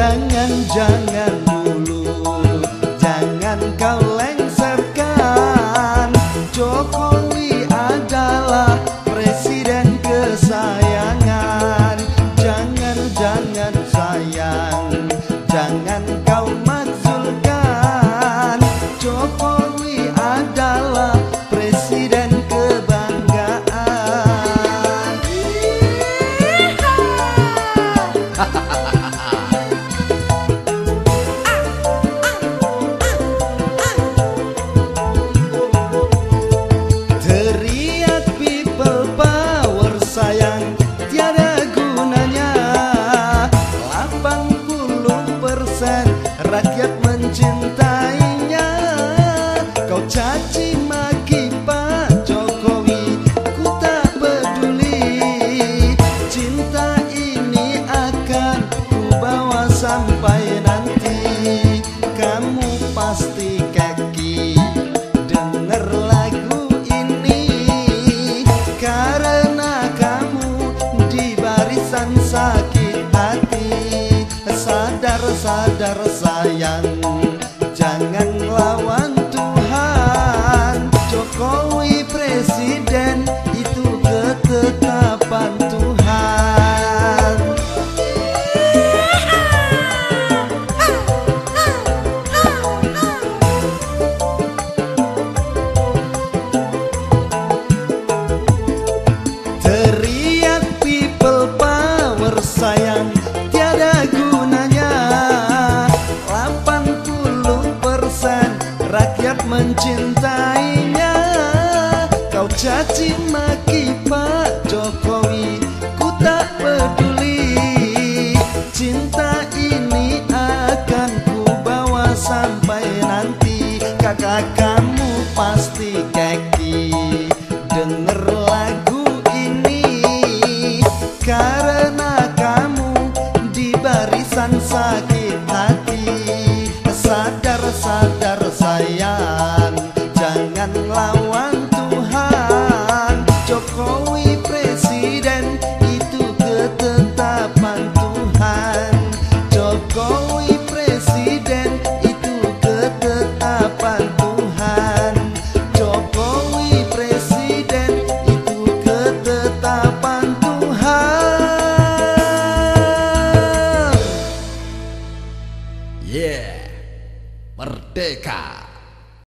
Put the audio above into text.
Jangan-jangan besar Rakyat mencintainya. Kau caci Sadar-sadar sayang. Jangan lawan Tuhan. Jokowi presiden itu ketetapan Tuhan. Teriak people power sayang rakyat mencintainya. Kau caci maki Pak Jokowi Ku tak peduli. Cinta ini akan ku bawa sampai nanti. Kakak kamu pasti keki. Denger lagu ini. Karena kamu di barisan sakit hati. Sadar-sadar Yeah, merdeka.